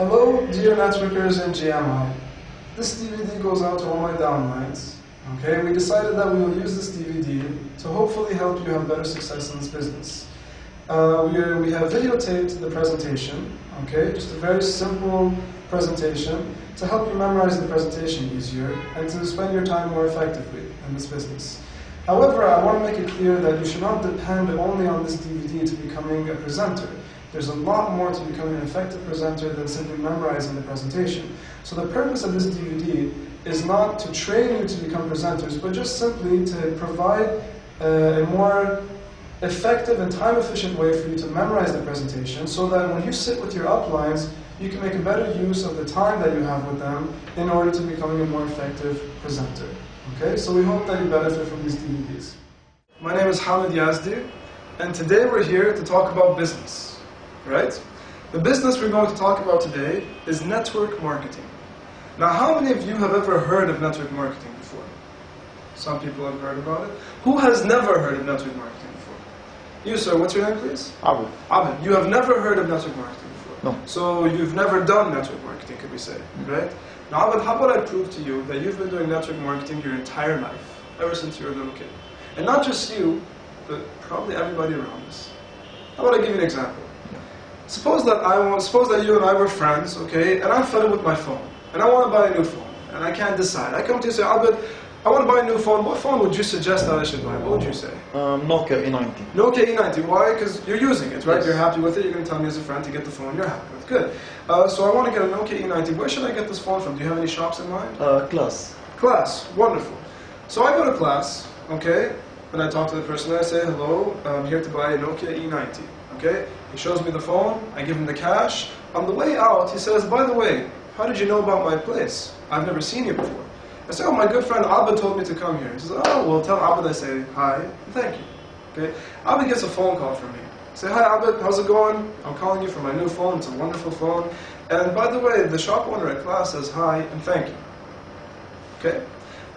Hello, dear networkers and GMI. This DVD goes out to all my downlines. Okay, we decided that we will use this DVD to hopefully help you have better success in this business. Uh, we, are, we have videotaped the presentation, okay, just a very simple presentation to help you memorize the presentation easier and to spend your time more effectively in this business. However, I want to make it clear that you should not depend only on this DVD to becoming a presenter. There's a lot more to becoming an effective presenter than simply memorizing the presentation. So the purpose of this DVD is not to train you to become presenters, but just simply to provide uh, a more effective and time-efficient way for you to memorize the presentation so that when you sit with your uplines, you can make a better use of the time that you have with them in order to becoming a more effective presenter. Okay, so we hope that you benefit from these DVDs. My name is Hamid Yazdi, and today we're here to talk about business, right? The business we're going to talk about today is network marketing. Now, how many of you have ever heard of network marketing before? Some people have heard about it. Who has never heard of network marketing before? You, sir, what's your name, please? Abu. Abed, you have never heard of network marketing before? No. So you've never done network marketing, could we say, mm-hmm. right? Now, Abed, how about I prove to you that you've been doing network marketing your entire life, ever since you were a little kid? And not just you, but probably everybody around us. How about I give you an example? Suppose that I want, suppose that you and I were friends, okay, and I'm fiddling with my phone, and I want to buy a new phone, and I can't decide. I come to you and say, Albert, I want to buy a new phone. What phone would you suggest that I should buy? What would you say? Um, Nokia E90. Nokia E90. Why? Because you're using it, right? Yes. You're happy with it. You're going to tell me as a friend to get the phone you're happy with. Good. Uh, so I want to get a Nokia E90. Where should I get this phone from? Do you have any shops in mind? Uh, class. Class. Wonderful. So I go to class, okay, and I talk to the person. I say, hello, I'm here to buy a Nokia E90. Okay? He shows me the phone. I give him the cash. On the way out, he says, by the way, how did you know about my place? I've never seen you before. I say, oh, my good friend Abba told me to come here. He says, oh, well, tell Abba I say hi and thank you. Okay? Abba gets a phone call from me. Say, hi Abba, how's it going? I'm calling you for my new phone. It's a wonderful phone. And by the way, the shop owner at class says hi and thank you. Okay?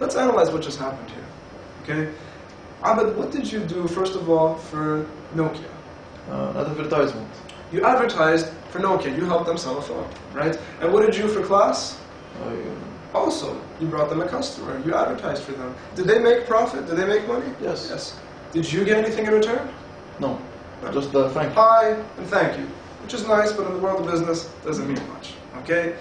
Let's analyze what just happened here. Okay? Abed, what did you do, first of all, for Nokia? Uh, advertisement. You advertised for Nokia. You helped them sell a phone, right? And what did you for class? I, um, Also, you brought them a customer. You advertised for them. Did they make profit? Did they make money? Yes. Yes. Did you get anything in return? no. Just uh, thank you. Hi and thank you, which is nice, but in the world of business, doesn't mean much. Okay?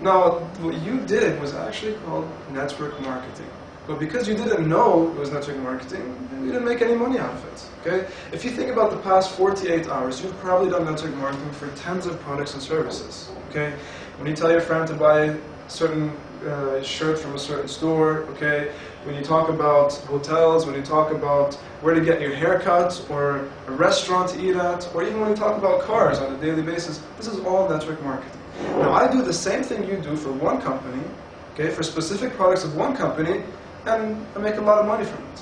Now, what you did was actually called network marketing. But because you didn't know it was network marketing, you didn't make any money out of it. Okay? If you think about the past 48 hours, you've probably done network marketing for tens of products and services. Okay? When you tell your friend to buy a certain uh, shirt from a certain store, okay? When you talk about hotels, when you talk about where to get your haircut, or a restaurant to eat at, or even when you talk about cars on a daily basis, this is all network marketing. Now, I do the same thing you do for one company, okay, for specific products of one company, and I make a lot of money from it.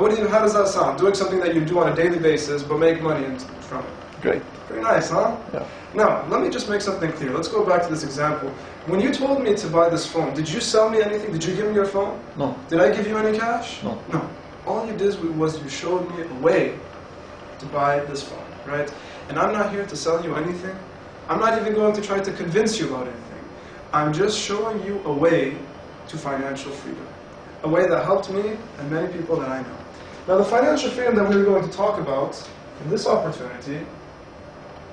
What do you, how does that sound? Doing something that you do on a daily basis, but make money from it. Great. Very nice, huh? Yeah. Now, let me just make something clear. Let's go back to this example. When you told me to buy this phone, did you sell me anything? Did you give me your phone? No. Did I give you any cash? No. No. All you did was you showed me a way to buy this phone, right? And I'm not here to sell you anything. I'm not even going to try to convince you about anything. I'm just showing you a way to financial freedom. A way that helped me and many people that I know. Now, the financial freedom that we're going to talk about in this opportunity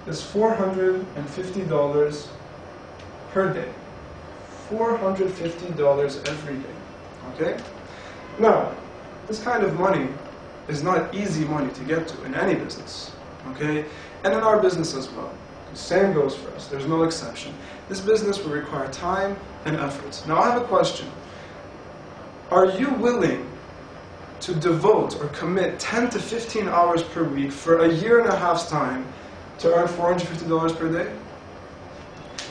is $450 per day. $450 every day. Okay? Now, this kind of money is not easy money to get to in any business. Okay? And in our business as well. The same goes for us. There's no exception. This business will require time and effort. Now, I have a question. Are you willing to devote or commit 10 to 15 hours per week for a year and a half's time to earn $450 per day?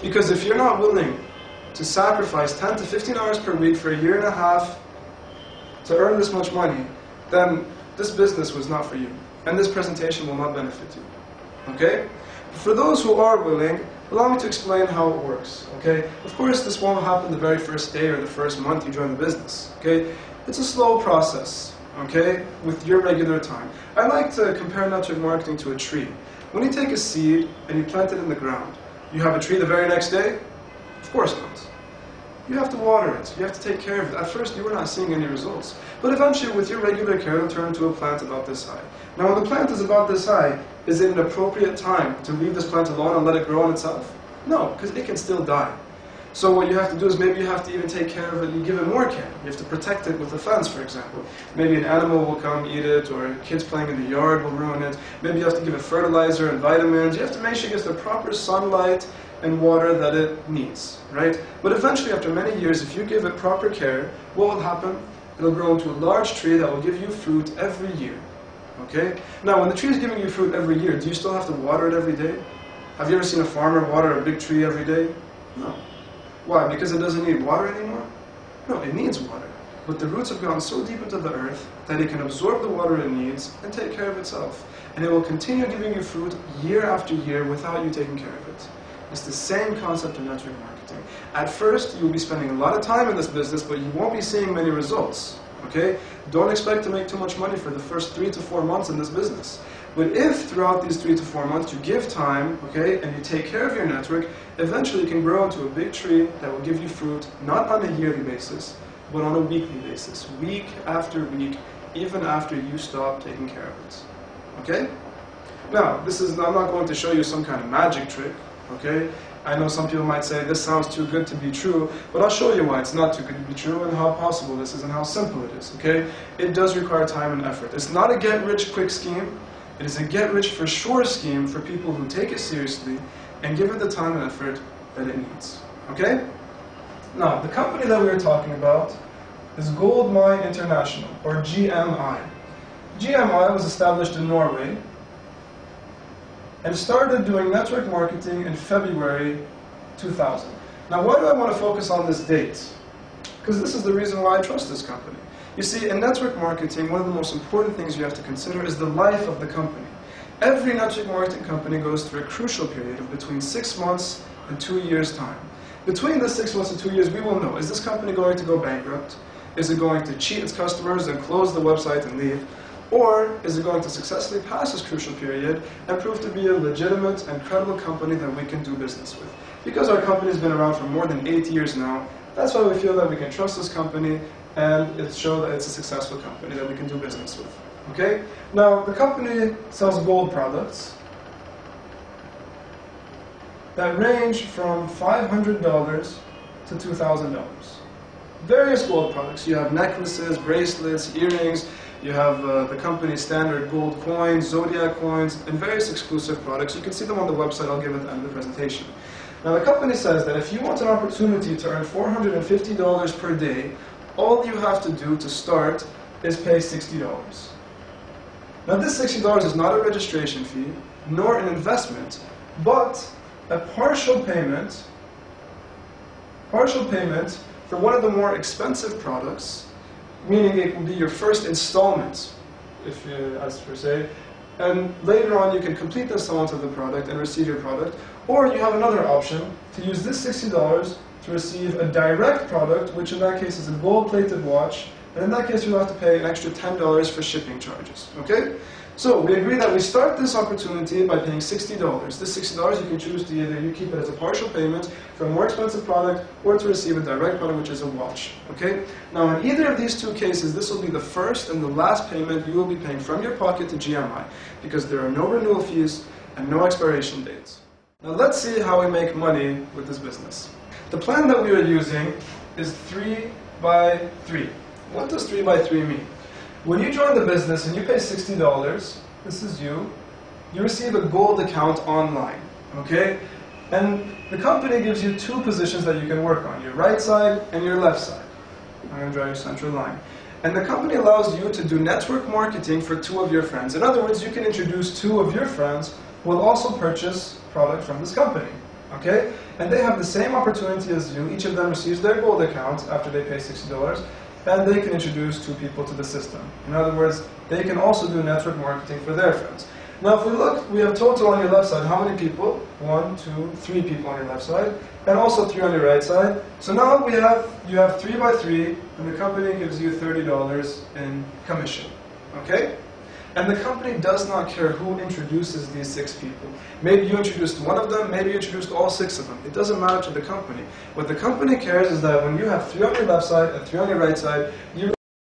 Because if you're not willing to sacrifice 10 to 15 hours per week for a year and a half to earn this much money, then this business was not for you. And this presentation will not benefit you. Okay? For those who are willing, allow me to explain how it works. Okay? Of course, this won't happen the very first day or the first month you join the business. Okay? It's a slow process. Okay? With your regular time. I like to compare network marketing to a tree. When you take a seed and you plant it in the ground, You have a tree the very next day? Of course not. You have to water it. You have to take care of it. At first, you were not seeing any results. But eventually, with your regular care, it'll turn into a plant about this high. Now, when the plant is about this high, is it an appropriate time to leave this plant alone and let it grow on itself? No, because it can still die. So what you have to do is maybe you have to even take care of it, you give it more care. You have to protect it with a fence, for example. Maybe an animal will come eat it, or kids playing in the yard will ruin it. Maybe you have to give it fertilizer and vitamins. You have to make sure it gets the proper sunlight and water that it needs, right? But eventually, after many years, if you give it proper care, what will happen? It'll grow into a large tree that will give you fruit every year. Okay? Now, when the tree is giving you fruit every year, do you still have to water it every day? Have you ever seen a farmer water a big tree every day? No. Why? Because it doesn't need water anymore? No, it needs water. But the roots have gone so deep into the earth that it can absorb the water it needs and take care of itself. And it will continue giving you fruit year after year without you taking care of it. It's the same concept of network marketing. At first, you'll be spending a lot of time in this business, but you won't be seeing many results. Okay? Don't expect to make too much money for the first three to four months in this business. But if throughout these three to four months you give time, okay, and you take care of your network, eventually you can grow into a big tree that will give you fruit not on a yearly basis, but on a weekly basis, week after week, even after you stop taking care of it. Okay? Now, this is I'm not going to show you some kind of magic trick, okay? I know some people might say this sounds too good to be true, but I'll show you why it's not too good to be true and how possible this is and how simple it is, okay? It does require time and effort. It's not a get rich quick scheme. It is a get rich for sure scheme for people who take it seriously and give it the time and effort that it needs. Okay? Now, the company that we are talking about is Gold Mine International, or GMI. GMI was established in Norway and started doing network marketing in February 2000. Now, why do I want to focus on this date? Because this is the reason why I trust this company. You see, in network marketing, one of the most important things you have to consider is the life of the company. Every network marketing company goes through a crucial period of between six months and two years' time. Between the six months and two years, we will know, is this company going to go bankrupt? Is it going to cheat its customers and close the website and leave? Or is it going to successfully pass this crucial period and prove to be a legitimate and credible company that we can do business with? Because our company has been around for more than eight years now, that's why we feel that we can trust this company and it shows that it's a successful company that we can do business with. Okay? Now, the company sells gold products that range from $500 to $2,000. Various gold products. You have necklaces, bracelets, earrings, you have uh, the company's standard gold coins, zodiac coins, and various exclusive products. You can see them on the website, I'll give it at the end of the presentation. Now, the company says that if you want an opportunity to earn $450 per day all you have to do to start is pay $60. Now this $60 is not a registration fee, nor an investment, but a partial payment, partial payment for one of the more expensive products, meaning it will be your first installment, if you, as per se, and later on you can complete the installment of the product and receive your product, or you have another option to use this $60 to receive a direct product, which in that case is a gold-plated watch, and in that case you'll have to pay an extra $10 for shipping charges, okay? So we agree that we start this opportunity by paying $60. This $60 you can choose to either you keep it as a partial payment for a more expensive product or to receive a direct product which is a watch. Okay? Now in either of these two cases, this will be the first and the last payment you will be paying from your pocket to GMI because there are no renewal fees and no expiration dates. Now let's see how we make money with this business. The plan that we are using is 3 by 3. What does 3 by 3 mean? When you join the business and you pay $60, this is you, you receive a gold account online, okay? And the company gives you two positions that you can work on, your right side and your left side. I'm going to draw your central line. And the company allows you to do network marketing for two of your friends. In other words, you can introduce two of your friends who will also purchase product from this company. Okay? And they have the same opportunity as you. Each of them receives their gold account after they pay $60, and they can introduce two people to the system. In other words, they can also do network marketing for their friends. Now, if we look, we have total on your left side, how many people? One, two, three people on your left side, and also three on your right side. So now we have, you have three by three, and the company gives you $30 in commission. Okay? And the company does not care who introduces these six people. Maybe you introduced one of them, maybe you introduced all six of them. It doesn't matter to the company. What the company cares is that when you have three on your left side and three on your right side, you